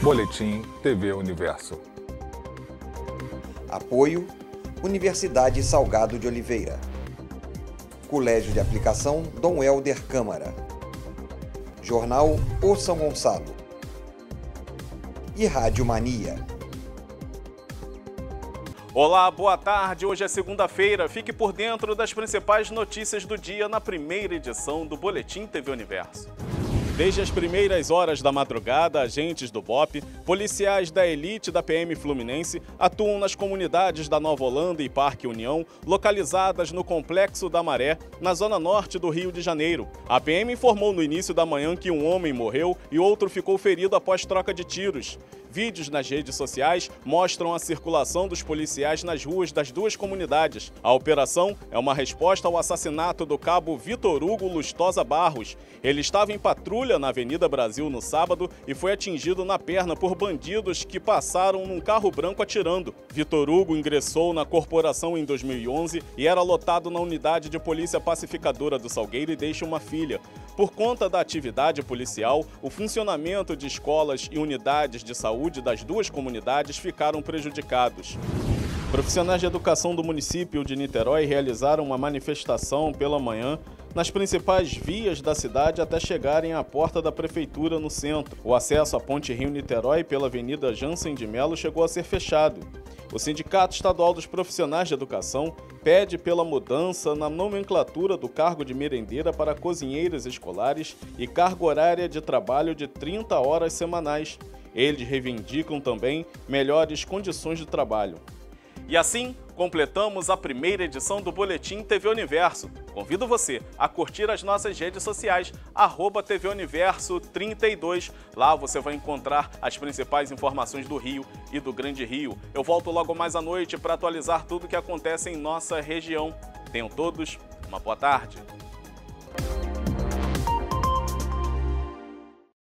Boletim TV Universo. Apoio Universidade Salgado de Oliveira. Colégio de Aplicação Dom Helder Câmara. Jornal O São Gonçalo. E Rádio Mania. Olá, boa tarde. Hoje é segunda-feira. Fique por dentro das principais notícias do dia na primeira edição do Boletim TV Universo. Desde as primeiras horas da madrugada, agentes do BOP, policiais da elite da PM Fluminense atuam nas comunidades da Nova Holanda e Parque União, localizadas no Complexo da Maré, na zona norte do Rio de Janeiro. A PM informou no início da manhã que um homem morreu e outro ficou ferido após troca de tiros. Vídeos nas redes sociais mostram a circulação dos policiais nas ruas das duas comunidades. A operação é uma resposta ao assassinato do cabo Vitor Hugo Lustosa Barros. Ele estava em patrulha na Avenida Brasil no sábado e foi atingido na perna por bandidos que passaram num carro branco atirando. Vitor Hugo ingressou na corporação em 2011 e era lotado na unidade de polícia pacificadora do Salgueiro e deixa uma filha. Por conta da atividade policial, o funcionamento de escolas e unidades de saúde das duas comunidades ficaram prejudicados. Profissionais de educação do município de Niterói realizaram uma manifestação pela manhã nas principais vias da cidade até chegarem à porta da prefeitura no centro. O acesso à Ponte Rio-Niterói pela Avenida Jansen de Melo chegou a ser fechado. O Sindicato Estadual dos Profissionais de Educação pede pela mudança na nomenclatura do cargo de merendeira para cozinheiras escolares e carga horária de trabalho de 30 horas semanais. Eles reivindicam também melhores condições de trabalho. E assim, completamos a primeira edição do Boletim TV Universo. Convido você a curtir as nossas redes sociais, arroba TV Universo 32. Lá você vai encontrar as principais informações do Rio e do Grande Rio. Eu volto logo mais à noite para atualizar tudo o que acontece em nossa região. Tenham todos uma boa tarde.